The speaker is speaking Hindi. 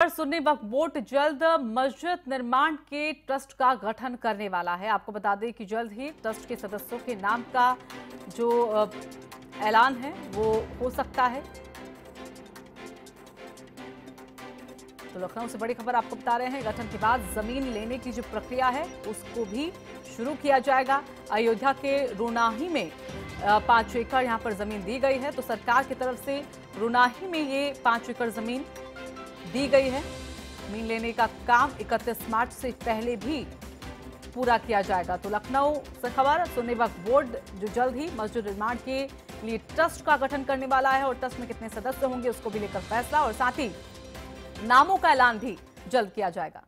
पर सुन्नी वक्फ बोर्ड जल्द मस्जिद निर्माण के ट्रस्ट का गठन करने वाला है। आपको बता दें कि जल्द ही ट्रस्ट के सदस्यों के नाम का जो ऐलान है, वो हो सकता है। तो लखनऊ से बड़ी खबर आपको बता रहे हैं, गठन के बाद ज़मीन लेने की जो प्रक्रिया है, उसको भी शुरू किया जाएगा। अयोध्या के रुनाही में पाँच एकड़ यहाँ पर ज़मीन दी गई है तो सरकार की तरफ़ से रुनाही में ये पाँच एकड़ ज़मीन दी गई है। मीन लेने का काम 31 मार्च से पहले भी पूरा किया जाएगा। तो लखनऊ से खबर, सुनने वक्त बोर्ड जो जल्द ही मस्जिद निर्माण के लिए ट्रस्ट का गठन करने वाला है और ट्रस्ट में कितने सदस्य होंगे उसको भी लेकर फैसला और साथ ही नामों का ऐलान भी जल्द किया जाएगा।